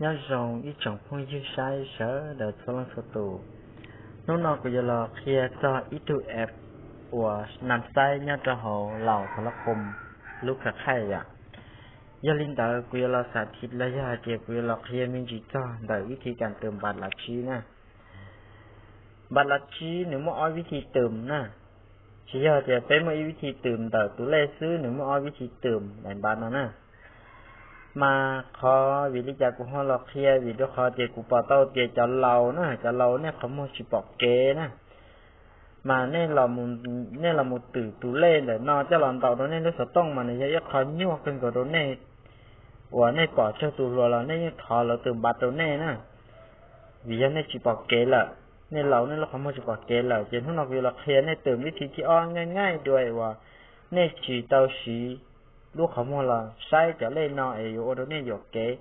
nhớ rồng ít chồng phong dư sai sở đờ số lăng số tù. Nó nó của giờ là kia cho ít tu ép của nằm sai nhớ cho hồ lầu thằng lắc cùng lúc khắc hay ạ. Giờ linh đạo của giờ là xả thịt là giờ kia của giờ là kia mình chỉ cho đợi ít thì cần tìm bạt là chi nè. Bạt là chi nếu mà ai ít thì tìm nè. Chỉ giờ thì phải mà ít thì tìm đợi tú lê xứ nếu mà ai ít thì tìm đàn bàn nó nè mà khó vì lý do của họ lọc kia vì đó khó thì cũng bảo tao thì cho lâu nữa cho lâu nè không muốn chỉ bỏ kế nè mà nên là một nên là một từ tú lên để nó cho làm tàu đó nên nó sẽ tông mà này rất khó nhua cần có đó này và bỏ cho tụ rồi là nên khó là từ bắt đó này nè vì vậy nên chỉ bỏ kế là nên lâu nên là không muốn chỉ bỏ kế là chỉ nó vì là kia nên từ thì chỉ on ngay ngay đuổi và nên chỉ tao lúc không mua là sai trở lên nó ấy ở đó nên dọc kế.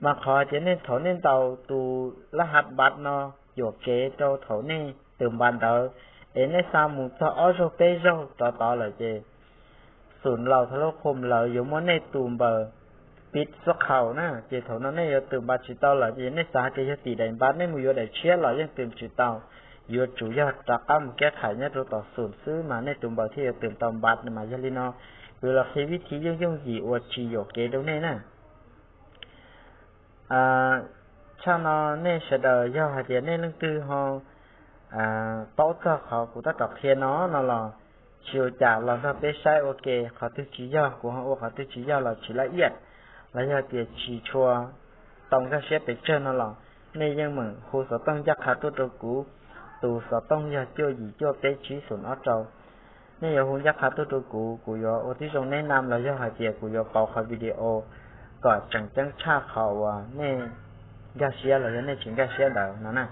Mà khó chỉ nên thổ nên tàu tu lá hạt bát nó dọc kế cho thổ nên từ ban đầu ấy nên sao muốn thọ ở số bê rau tỏ tỏ là gì sùn lầu thọ lúc khum lầu này tùm bờ. Bít số khẩu nè chỉ thổ nó này từ ba chỉ tàu là gì nên sao cái tỷ đánh bát, nên mua để chia là những từ chỉ tàu vừa chủ yếu trả âm cái khải nhất rồi tỏ sùn xứ, mà nên tùm bờ thì từ tàu bát mà cho nên nó à nên ra xe là nên chính ra xe đầu nó nè mà cho linh tờ vấn đề đồn tại nên sẽ đời họ cột ติดตามผู้ดูกูเทียกูยกเทียหรืออย่างเท่าขนกูยกเทียลู่เครือข่ายอยู่ในแค่ตัวเทียน่ะมากูยกเทียนู่นน่ะกูเทียลู่เราทะเลาะคมโอ้ยหลักชี้ตัวตัวนี้ชี้วันได้ mà chấp lại vấn đề chấp lại nó tới một tí kia vậy vấn đề đồn đại tới một cái cho เนี่ยอย่าพูยักษ์พับตัวตัวกูกูยอโอที่ทรงแนะนำเราจะหาเจียกูยอเปาคาวิดีโอกอดจังจังชาเขาว่าเนี่ยแกเสียเราจะเนี่ยฉิงแกเสียเดานั่นน่ะ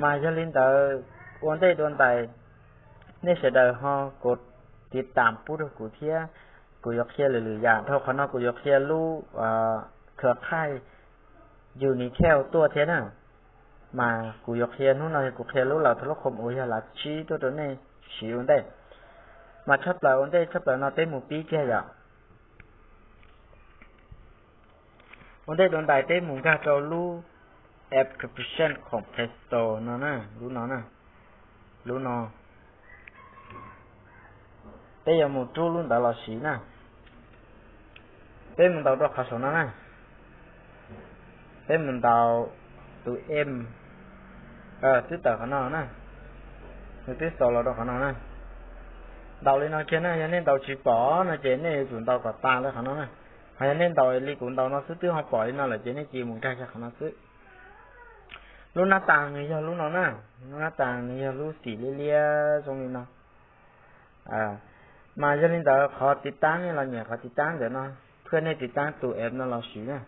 มาจะลินเตอร์วันได้โดนไปเนี่ยเสียเดาฮอกดติดตามพูดกูเทียกูยกเทียหรืออย่างเท่าเขานอกกูยกเทียลู่เอ่อเครือข่ายอยู่ในเที่ยวตัวเทียน่ะมากูยกเทียนู่นหน่อยกูเทียลู่เราทะเลาะคมโอ้ยหลักชี้ตัวตัวเนี่ยชี้วันได้ mà chấp lại ổn đây chấp lại nó tới một tí kia rồi. Ổn đây đón đại tới một cái cho lu application compressor nó nè lu nó nè lu nó. Đây là một chỗ luôn đã là xí nè. Đây mình đào đó khá số nó nè. Đây mình đào tụ em ờ à, tụi tờ khả năng nè. Tụi tụi là đó khả năng nè đầu lên nó chén này nên đầu chỉ bỏ nó chén này chúng đầu cả ta đó khả năng này hay nên đầu đi cũng đầu nó sứt tiêu học bỏ lên nó là chén này chỉ muốn trai khả năng sứt, lúc nó tàng thì giờ lúc nó nè lúc nó tàng thì giờ lúc xỉ lia lia xong rồi nó. À mà giờ nên đầu khó tít tán là nhẹ khó tít tán để nó. Thưa nên tít tán tụ em nó là xỉ nè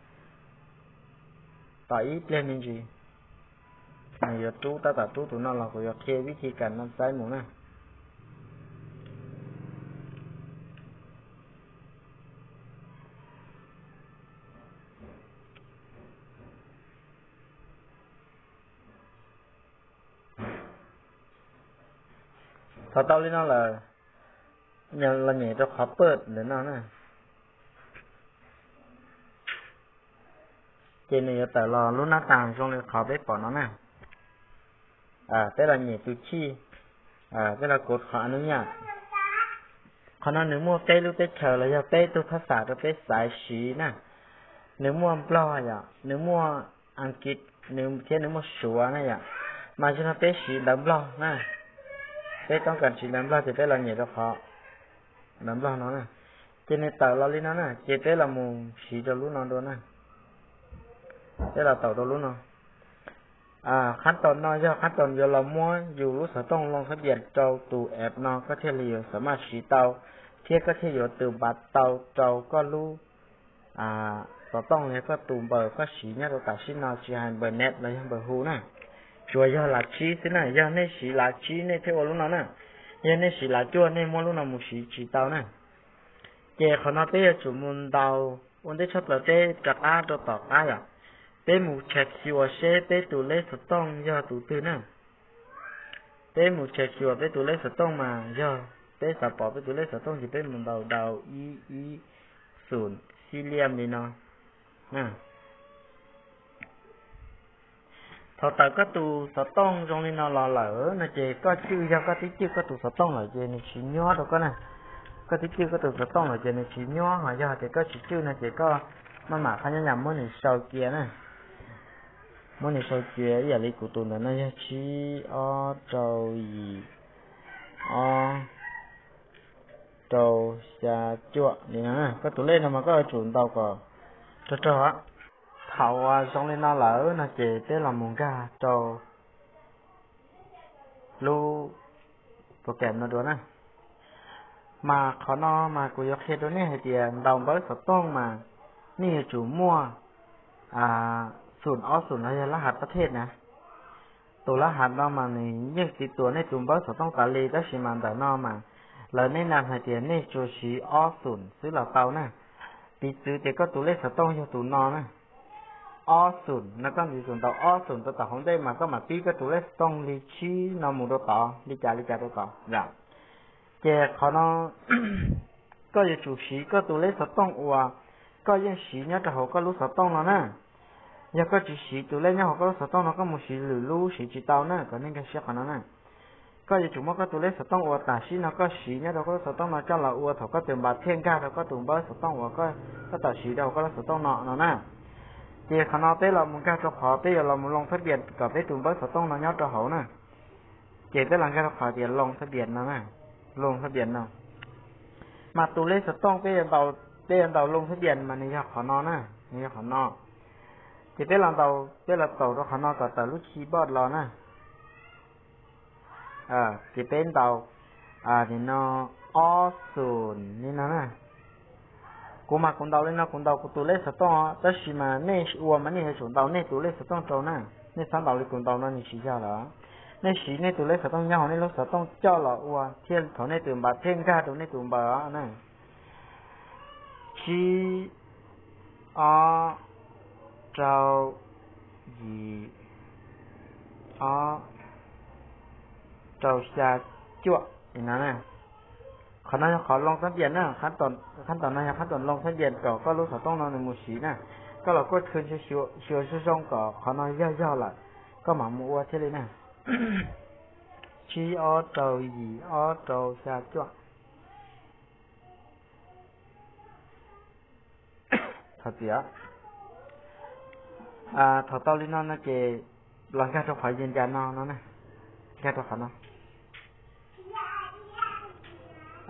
tại ít lên nên gì? Này giờ tu ta ta tu tụ nó là của giờ kia với chỉ cần nó sai muốn nè có tao lên nó là nhà là nhảy cho khó bớt để nó nè trên này tại là lúc nó tàng trong này khó bếp bỏ nó nè à thế là nhảy từ chi à thế là cột khó nữa nha ขนาดหนึ่งมัวเป้ลูกเป้เฉลยเป้ตัวภาษาตัวเป้สายชีนะหนึ่งมัวปลอยอะหนึ่งมัวอังกฤษหนึ่งเทียนหนึ่งมัวชัวนะอย่ามาชนะเป้ชีดับปลอนะ thế con cần chỉ nắm lo thì thế là nhẹ cho khó. Nắm lo nó nè. Chỉ nên tàu lo lý nó nè. Chỉ thế là mù chỉ cho lũ nó đó nè. Thế là tàu đó lũ nó. À khát tuần nó do khát tuần giờ là mua, dù lũ sở tông long khắp biệt trâu tù ẹp nó, có thể liều sở mà chỉ tàu. Thiết có thể hiểu từ bát tàu, trâu có lũ. À sở tông này có tù bờ, có chỉ nhá rồi cả xin nó chỉ hành bờ nét là bờ hú nè chùa do là chi thế này do nên xí là chi nên theo lúc nào nè do nên xí là chùa nên mỗi lúc nào một xí chỉ tao nè giờ họ nói tới chủ môn tao ôn tới chấp là tới các á cho tao á à tới một chẹt chùa xe tới tụ lễ sập tông do tụ tư nè tới một chẹt chùa tới tụ lễ sập tông mà do tới sập bỏ tới tụ lễ sập tông thì tới một đầu đầu y y sùn xi liêm đi nó nè thọ tờ có tu sợ tông, trong nên nó lò lỡ nó chỉ có chữ cho có tí chữ có tu sợ tông là chỉ nó chỉ nhỏ đâu có nè. Có tí chữ có tu sợ tông là chỉ nó chỉ nhỏ họ do thì có chỉ chữ nó chỉ có mà mà phải nhớ nhầm muốn này sau kia nè. Muốn này sau kia giờ lấy cụ tù nó nó chỉ ở trâu gì ở trâu xa chuột nè. Có tu lên mà có chuẩn đâu có cho cho á. thầu à xong lên nó lỡ nó chỉ tới là muốn ga cho lu bộ kèm nó đuổi nè mà khó nó mà của yết hết đó nè thì đồng với sở tông màนี่chủ mua à ศูนย์ออศูนย์อะไรรหัสประเทศนะตัวรหัสเรามานี่ยังติดตัวในจุ่มบอสต้องการเลยไ o sùn nó có gì sùn tàu o sùn tàu tàu không đây mà có mà pi cái trụ lấy xong đi nó mù đồ tỏ đi chả đi chả đồ tỏ dạ chè khó nó có gì chủ sĩ có trụ lấy sọt tông gì nhá trả có lúc sọt tông nó nè giờ có chỉ sĩ nhá hộ có lúc sọt tông nó có một sĩ lử chỉ tàu nè có nên cái xe của nó nè có gì chủ mốt có trụ lấy sọt tông ủa nó có sĩ nhá đâu có sọt tông nó cho là ủa thọ có tiền bạc thiên ca đâu có tụng bớt sọt tông ủa có có tả đâu có lúc sọt tông nọ thì khả năng tới là một cái cho họ tới là một lòng phát biệt cả tới tụ bớt sở tông nó nhau cho hậu nè chỉ tới là cái cho họ thì lòng phát biệt nó nè lòng phát biệt nào mà tụ lên sở tông tới đầu tới đầu lòng phát biệt mà này cho họ nó nè này cho họ nó thì bé làm tàu bé là tàu đó khả năng tàu tàu lúc chi bớt lo nè à thì bên tàu à thì nó o cô mà cũng đau lên nó cũng đau cũng tụ lên sợ to tất nhiên mà nên ua mà nên xuống đau nên tụ lên sợ to trâu nè nên sáng đau lên cũng đau nó nè chỉ ra là nên xí nên tụ lên sợ to nhau nên lúc sợ to cho là ua thiên thổ nên tụ bà thiên ca tụ nên tụ bà nè chi a trao gì a trao xa chuột thì nó nè ขณะขอลองสังเกตนะขั้นตอนขั้นตอนนั้นขั้นตอนลองสังเกตก็ก็รู้สึกต้องนอนในมือสีนะก็เราก็คืนเชียวเชียวเชียวช่องก็ขอน้อยย่อๆละก็หมามัวใช่เลยนะชีออโตยีออโตชาจ้วthật gì á à thọ tao lên nó nó chỉ lần cái trong phải dân gian nó nó nè cái trong phải nó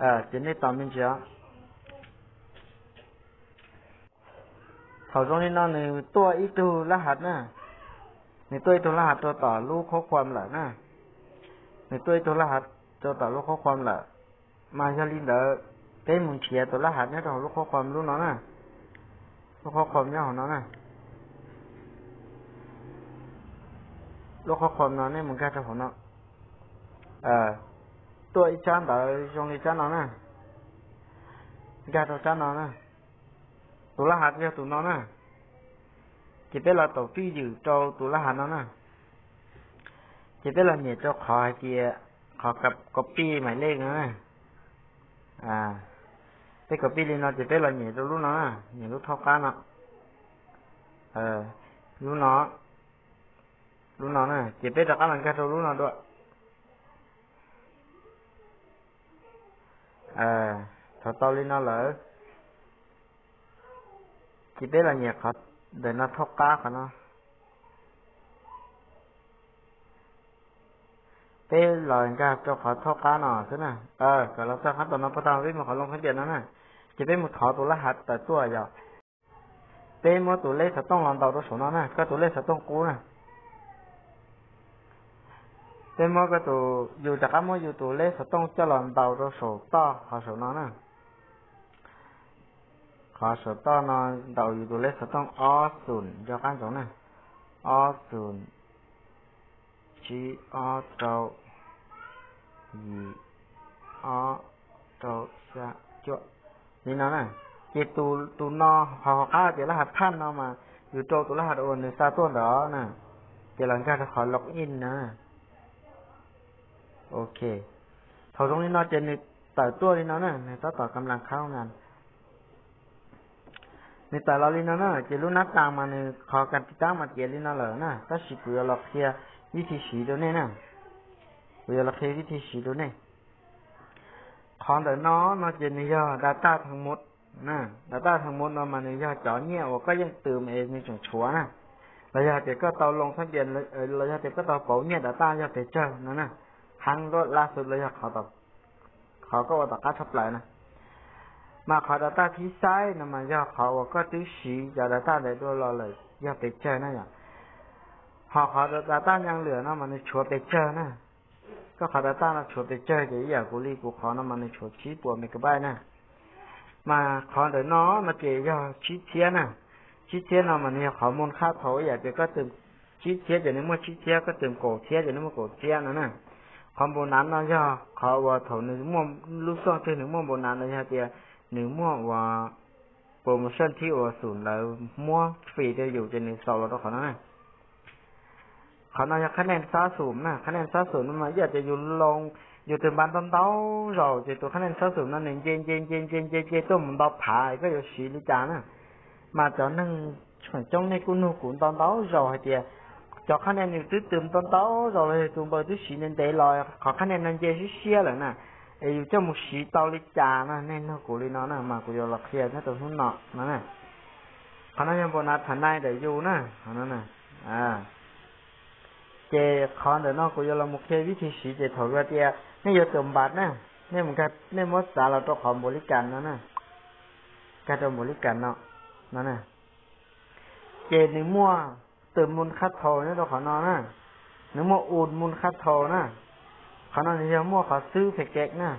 呃，人类当面讲，เขาตรงนี้น้องหนึ่งตัวอีกตัวรหัสนะในตัวอีกตัวรหัสตัวต่อรูปข้อความหละนะในตัวอีตัวรหัสตัวต่อรูปข้อความหละมาชาลินเดอร์เต้มุเชียตัวรหัสเนี่ยของรูปข้อความรู้น้องนะรูปข้อความเนี่ยของน้องนะรูปข้อความน้องเนี่ยมึงแค่จะของน้องเออ tôi chán đã trong đi chán nó nè. Gà tôi chán nó nè. Tôi lá hạt ra tụ nó nè. Chỉ biết là tổ phi dự cho tôi lá hạt nó nè. Chỉ biết là nhẹ cho khỏi kia khó cặp, copy mày lên nữa nè. À cái copy lên nó chỉ biết là nhẹ cho lúc nó nè nhẹ lúc thao cá nó. Ờ lúc nó lúc nó nè, chỉ biết là các lần cái cho lúc nó được. à thọ to lên nó lỡ chỉ biết là nhạc họ để nó thóc cá của nó thế lời ra cho họ thóc cá nó thế nè ờ cả là sao hết tụi nó bắt đầu biết mà họ không hết tiền nó nè chỉ biết một thọ tụi lá hạt tại tua rồi เป็นมัวตัวเลขสะต้องลองเดาตัวสูนนะก็ตัวเลขสะต้องกูนะ น่ะจีตูตูนอhọเขาจะรหัสท่านเนาะมาอยู่โจตุรหัสโอนในซาต้นเนาะน่ะจะหลังจากขอล็อกอินนะโอเคถอตรงนี้นอเจนในต่ อตัวนี้เนาะนะในต่อต่อกำลังเข้างานในแต่เราลินนะเจรู้นักต่างมาในขอกันติดตั้งมาเจลินนเหรอนะถ้าสิกุยเราเคียวิธีสีตัวนี้นะกุยเราเคลียวิธีสีตัวนี้ของแต่น้อมาเจนี่ยอดาต้าทั้งหมดนะดาต้าทั้งหมดเรามาในยอจอเนี่ยว่าก็ยังเติมเองในจังชัวนะราอยากจะก็เตาลงทั้งเดือนราอยากจะก็เตาเป๋าเนี่ยดาต้าอยากจะเจอนั่นนะ ครั้งรถล่าสุดเราอยเขาตอบเขาก็ว่าตะกัดทับไหลนะมาขอดาต้าที่ซ้ายนะมันยาเขาว่าก็ตื้อสีจะดาต้าได้ด้วยเราเลยอยากไปเจอนะอย่างหอขอดาต้ายังเหลือนะมันชัวไปเจอนะก็ขอดาต้านะชัวไปเจอจะอยากกูรีกูขอนะมันชัวชี้ปวดไม่กระบายนะมาขอเดี๋ยวน้อมาเจอยาชี้เทียนะชี้เทียนะมันเนี่ยขอมูลค่าเขาอยากจะก็เตื่นชี้เทียจะนึกว่าชี้เทียก็เตื่นโกเทียจะนึกว่าโกเทียนะนะ ความโบนั้นนะย่อเขาว่าถอนนึกมั่วลูกซ่อนเธอนึกมั่วโบนั้นนะย่อเตีย nếu mua và promotion thì ở sùn là mua free จะอยู่จะในสอบเราขอนะขอนะคะแนนสะสมนะคะแนนสะสมมันมาอยากจะอยู่ลงอยู่ถึงบ้านต้นเต้าเราจะตัวคะแนนสะสมนั่นเองเจนเจนเจนเจนเจนเจนตัวมันดอกผายก็อยู่สีลิจานะมาจอนั่งช่วยจ้องในกุนูกุนต้นเต้าเราเดียจอคะแนนอยู่ตื้อตื่มต้นเต้าเราเลย cho khán em nhiều tứ tùm tôn tố rồi là tùm bờ tứ nên để lòi khó khán em nên dê xí xia lỡ nè. Ấy cho một xí tao lấy trà nè nên nó cố lấy nó nè, mà cố là kia nó tụi nó nọ nó nè. Khán em bọn nát thằng này để dù nè nó nè. À. Chê khó để nó cố là một kia vị trí xí chê thổi ra tia nên giờ tùm bát nè. Nên một cái nên mất giá là cho khó bổ lý cản nó nè. Cái cho bổ lý cản nó nè. Chê nên mua từ môn khát thầu nó đâu khó nó nè nếu mua ùn môn khát thầu nè เขานั่นเรียกมั่วขาซื้อแพ็กนะ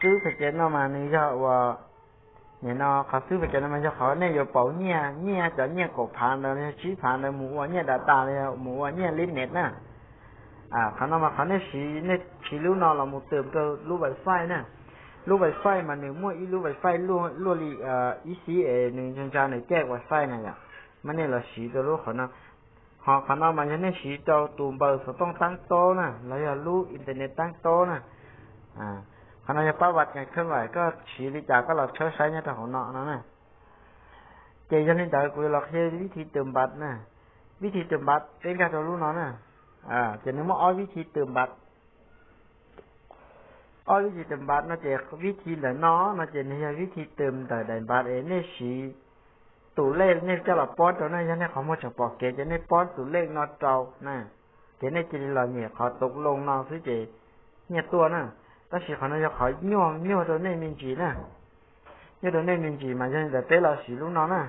ซื้อแพ็กกนอมานี่ก็ว่าเนี่ยนอขาซื้อแพ็กนั่นมันจะขาเนี่ยอยู่เป๋าเนี่ยเนี่ยจะเนี่ยกบผ่านเลยชี้ผ่านเลยหมูว่าเนี่ยดาตาเลยหมูว่าเนี่ยลิ้นเน็ตนะอ่าขานอนมาขาเนี่ยชี้เนี่ยชี้ลูกนอนเราหมูเติมก็ลูกใบไฟนะลู lu vậy phai mà nếu mua lu vậy phai lu lu li à ý xí ờ nên chúng ta này chạy vậy phai này à mà nên là xí đó lu khả năng họ khả năng mà nên xí cho tụm bờ số tông tăng to nè lấy là lu internet tăng to nè à khả năng bảo vật ngày khơi vậy có xí đi chả có lọt chơi sai nhất là họ nọ nó nè chạy cho nên đợi cuối lọt chơi viết thì tụm bạch nè viết thì tụm bạch tên cả cho lu nó nè à chỉ nếu mà ói viết thì tụm bạch ở vị trí tùm bát nó chỉ vị trí là nó nó chỉ là vị trí tùm tại đèn bát ấy nên chỉ tủ lên nên cho là bó cho nó nên không có chụp bỏ kế cho nên bó tủ lên nó trâu, nè. Cho nên chỉ là nhẹ họ tục lông nó, thứ gì? Nhẹ tua nè. Ta chỉ còn nó cho khỏi nhô nhô cho nên mình chỉ nè. Nhô cho nên mình chỉ mà cho nên là tế là chỉ lúc nó nè.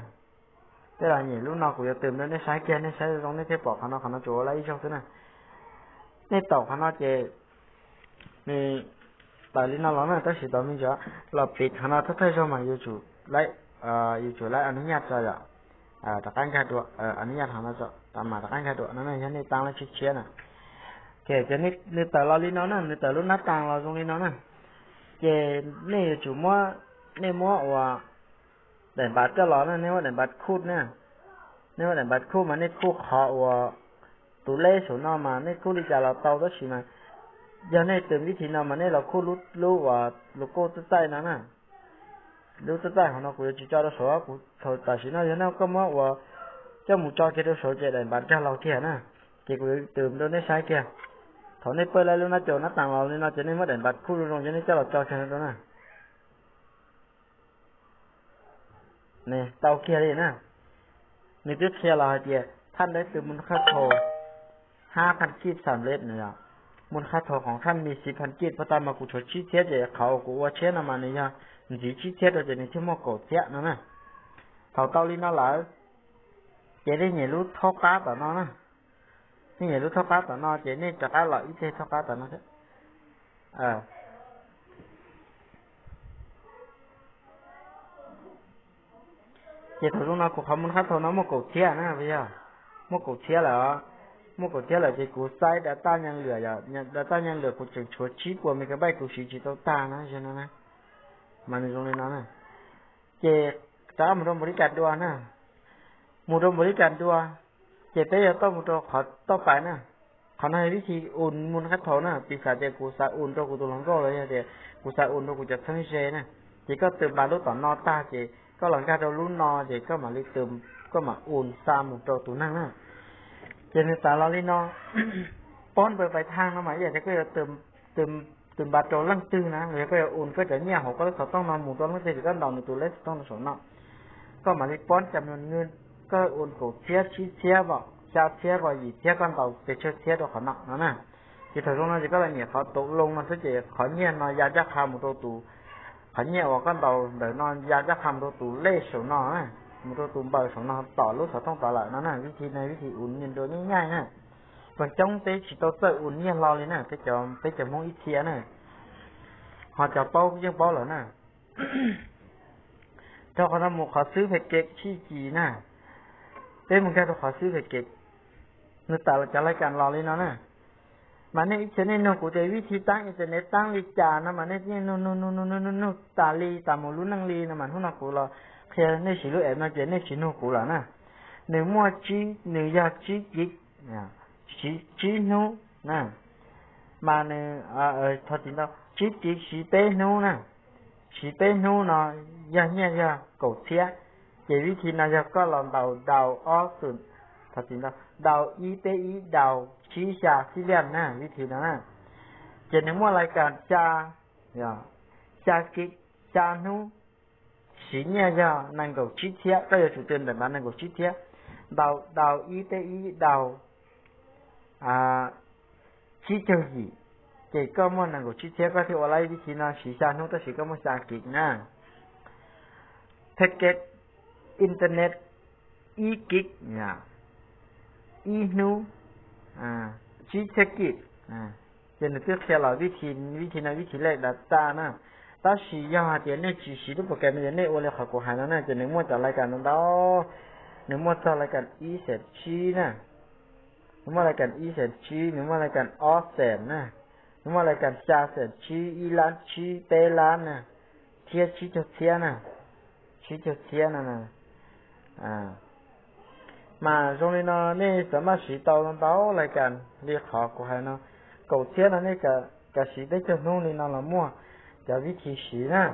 Tế là nhẹ lúc nó cũng tìm đến nó sai kia nó sai trong nó thế bỏ họ nó họ nó chỗ lấy cho thế nè. Nên tàu nó chỉ nên bà lý nó lắm là tất sự đó mình cho là bị thằng nào thất thay cho mà yêu chủ lại à, yêu chủ lại anh nhát rồi à ờ, à đặc anh khai à anh nhát thằng nó cho, tạm mà đặc anh khai được nó này nên tăng lên chiếc chia nè kể cho nên nên tờ lo lý nó nè nên tờ lúc nát tăng lo trong lý nó nè. Kể nên chủ mua nên mua và để bạt cái lo nè nên mà để bạt khút nè. Nên mà để bạt khút mà nên khút họ và tụ lê số nó mà nên khút đi trả là tàu đó chỉ mà やねえと見てなまねらころろはろこつたいなな。ろつたいはなこよちちゃらそわことたしなやなかまはจะหมูจอเพราะกี่ยวโซเจได้บาดเจ้าเราเที่ยนะเกี่ยวเติมโดนได้ใช้เกี่ยถอนในเปิดแล้วนะเจ้าหน้าต่างเราเนี่ยน่าจะได้ไม่เด่นบัดคู่ลงจะได้เจ้าเราจอแช่นั้นนะเนี่ยเตาเคียเลยนะนี่จุดเคียเราเจียท่านได้ซื้อมูลค่าโทรห้าพันขีดสามเล็ดเนี่ย มูลค่าโทของท่านมีสี่พันกีบพระตามากุศลชี้เทียเจเขากูว่าเชนมาเนี่ย chỉ chi tiết rồi thì chỉ một cổ tiết nữa nè thầu tao đi nó lại chỉ đi nhiều lúc thóc cá tao nó nè nhiều lúc thóc cá tao nó chỉ nên chặt cá lợi ít thế thóc cá tao nó thế à chỉ thầu lúc nào cũng không muốn khách thầu nó một cổ tiết nữa bây giờ một cổ tiết là một cổ tiết là chỉ cổ sai đã ta nhân lửa giờ đã ta nhân lửa của trường chúa chí của mấy cái bay của sĩ chỉ tao ta nữa cho nên nè มันตรงนี้นะเจจ้ามุดบริการด้วยนะมุดบริการด้วยเจเตยต้องมุดขอต่อไปนะ เขาในวิธีอุ่นมุน một cổ tiết là cái cú sai đã ta nhân lửa giờ đã ta nhân lửa của trường chúa chí của mình cái bài của sĩ chỉ tao ta nó cho nó nè mà mình dùng lên nó nè. Chế ta một đồng bồi cạn đua nè. Một đồng bồi cạn đua. Chế tới giờ tao một đồng khó tao phải nè. Khó này đi thì ôn muốn khách thấu nè bị cả chế cú sai ôn cho cú tôi lắng rồi nha, chế cú sai ôn cho cú chặt thân chế nè. Chỉ có từ bà lúc tỏ no ta chế có lần ra đâu lúc no chế có mà lý từ có mà ôn xa một trâu tủ năng nè. ทางนะหมายอยากจะก็จะเติมเติมเติมบาโจลังตื้อนะเลยก็จะอุ่นก็จะเนี่ยเขาก็เขาต้องนอนหมู่ตัวลังตื้อก็นอนในตัวเล็กต้องสนเนาะก็มาลิป้อนจำนวนเงินก็อุ่นกูเ มุตตุมเบาสองนะครัต่อรู้สาต้องต่อหลักนั่นนะวิธีในวิธีอุ่นเย็นโดยง่ายๆนะเหมืนจ้องเตชิโตเตอุ่นเย็นเรอเลยนะไปจอมไปจอมงอิเทียนะหอจับเป้ายังเป้าเหรอนะเจ้าคณะหมู่ขอซื้อเผ็ดเก๊กชี้จีนะเต้มึงแค่ต้องขอซื้อเผ็ดเก๊กนึกแต่เราจะรายการรอเลยเนาะนะมันเนี่ยอิเชนี่นูกูจะวิธีตั้งอินเทอร์เน็ตตั้งลิจานะมันเนี่ยนู่นนู่นนู่นนู่นนู่นตาลีตาโมลุนังลีนะมันหุ่นกูรอ thì nên chỉ lúc em nói chuyện nên chỉ nô cũ là nè nếu mua chi nếu giờ chi gì à, chỉ chỉ nô nè mà nè à ờ thôi chính đâu? Chỉ chỉ chỉ bé nô nè chỉ bé nô nó ya nhẹ ya cổ xía chỉ vì khi nào ya có lòng đầu đầu ó sườn thật chính đâu? Đầu y tế y đầu chỉ xa chỉ liền nè vì thì đó nè chỉ nếu mua lại cả cha dạ, cha kí, cha nu chỉ nhà do, năng cầu chi tiết đây là chủ tiên để bán năng cầu chi tiết đào đào y tế y, đào à chi tiêu gì chỉ có một năng cầu chi tiết có thể ở lại đi chỉ nào chỉ sang không ta chỉ có một sang kịch nha thiết kế internet, y kịch nha y nu à chi tiết kịch à cho nên tiếp theo là vị trí vị trí nào vị trí lại đặt ta nè ta chỉ ya tiền này chỉ chỉ lúc cái mình này ôi là học của hà nó chỉ nên mua trả lại cả nó đó nên mua trả lại cả ý sẽ chi nè nên mua lại cả ý sẽ chi nên mua lại cả o sẽ nè nên mua lại cả cha sẽ chi y lan chi tê lan nè chia chi cho chia nè chi cho chia nè nè à mà trong này nó nên sớm mà chỉ tao nó đó lại cả đi học của hà nó cầu chia nó nên cả cả chỉ để cho nó nên nó là mua giờ vị trí xí nè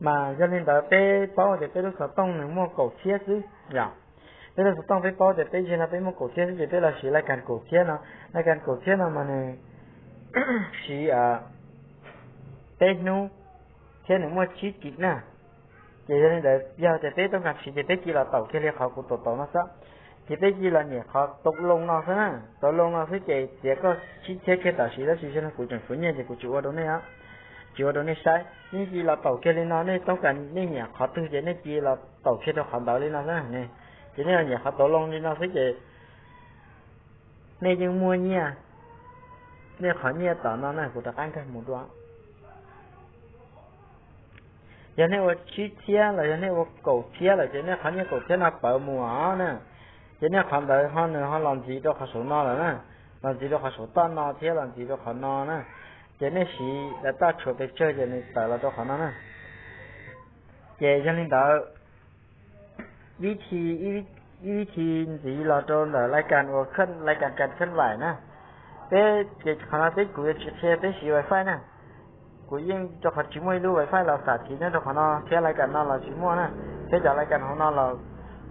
mà cho nên đó bé bao giờ bé lúc sáu tông là mua cổ chia chứ. Dạ. Bé lúc sáu tông bé bao giờ bé gì là bé mua cổ chia chứ. Bé là xí lại càng cổ chia nó lại cổ chia nó mà này xí à bé nu thế này mua chi kỹ nè chỉ cho nên là giờ thì bé tông gặp xí thì bé chỉ là tàu kia liên họ của tổ tổ nó sao thì bé chỉ là nhẹ họ tục lông nó sao nè tục lông nó sẽ chỉ chỉ có chi chế cái tàu xí đó xí cho nó cũng chẳng phủ nhận thì cũng chịu ở đâu này á chiều đó nên sai nhưng gì là tàu kia lên nó nên tàu cần nên nhà khó tư chế nên gì là tàu kia nó họ tàu lên nó ra này cho nên là nhà khó tổ long lên nó phải chị nên nhưng mua nha nên khó nha tỏ nó này, của ta ăn cái một đoạn. Giờ này tôi chi chia là, giờ này tôi cầu chia là, giờ này khó nha cầu chia nó bờ mùa nè. Giờ này khỏi đợi họ nữa họ làm gì đó khó số nó rồi nè. Làm gì đó khó số tan nó, thế làm gì đó khó nó, nè. giờ này chỉ là ta chụp cái chơi giờ này tại là đó họ nó nè giờ cho nên đó วิธีวิธีสีเราโดนรายการว่าขึ้นรายการการเคลื่อนไหวนะเป้เกิดขณะที่กูจะเชียร์เป้สีไวไฟนะกูยิ่งจะขัดชิมวยรู้ไวไฟเราสาธิตนะเราขณะเชียร์รายการนั้นเราชิมวยนะเชียร์จากรายการของนั้นเรา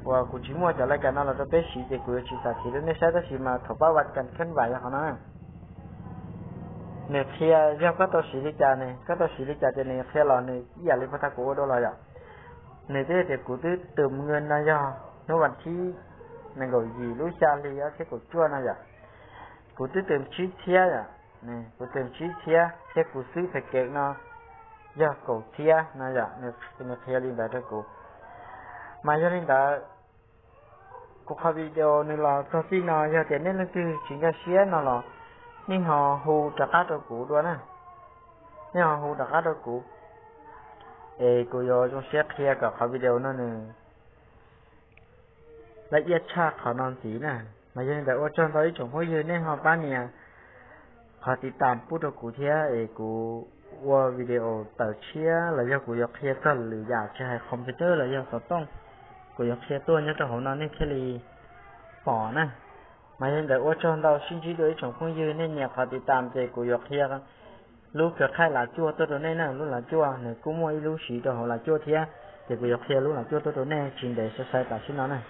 ว่ากูชิมวยจากรายการนั้นเราจะเป้สีเด็กกูจะสาธิตแล้วเนี่ยใช้ตัวสีมาถบวัดการเคลื่อนไหวของนั้นเนี่ยเชียร์เรียกก็ตัวสีลิจาเนี่ยก็ตัวสีลิจาจะเนี่ยเชียร์เราเนี่ยอ nè kia giáp các tổ sĩ đi cha này các tổ sĩ đi cha cho này kia lò này giả lý Phật của đó là nè thế thì cụ tứ từ nguyên nó do nó vẫn khi nè gọi gì lũ cha lý á cái cổ chua nó vậy cụ tứ từ chi thia vậy nè cụ từ chi thia cái cụ sư phải kẹt nó do cụ thia nó vậy nè nè kia liên đại cho cụ mà cho nên đại cuộc họp video này là cho xin nó giờ tiền nên là từ chính cái xe nó là ะจ๊ะเนี่ยเป็นเทียลินได้กูมาจะลินได้กูขอวิดีโอนี่ละก็สิเนาะอย่าแต่เนี่ยนั่นคือชิงกะเชียเนาะนี่หอหูตะกัดตัวกูด้วยนะนี่หอหูตะกัดตัวกู ê cô yo trong xét kia cả khá video nó nè lại yết cha khả non gì nè mà dân đã ô trong tới chúng hối dư nên họ bán nè họ thì tạm bút được cụ thế ê cụ qua video tờ chia là do cụ yọc kia tờ lử giả cho hay computer là do sở tông cụ yọc kia tôi nhớ cho họ nó nên cái lì bỏ nè มาเห็นแต่ว่าจนเราชินชีด้วยชงคงยืนเนี่ยพอติดตามใจกูยกเทียกันลูกเกิดไข้หลาจั่วตัวตัวแน่นั่งลูกหลาจั่วเนี่ยกูมวยลูกฉีดตัวหลาจั่วเทียแต่กูยกเทียลูกหลาจั่วตัวตัวแน่ชินเดชใส่ตาชินเอาหน่อย